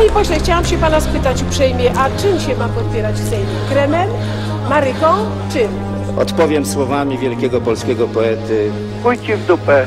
No Panie pośle, chciałam się pana spytać uprzejmie, a czym się ma podpierać w Sejmie? Kremem? Maryką? Czym? Odpowiem słowami wielkiego polskiego poety Pójdźcie w dupę.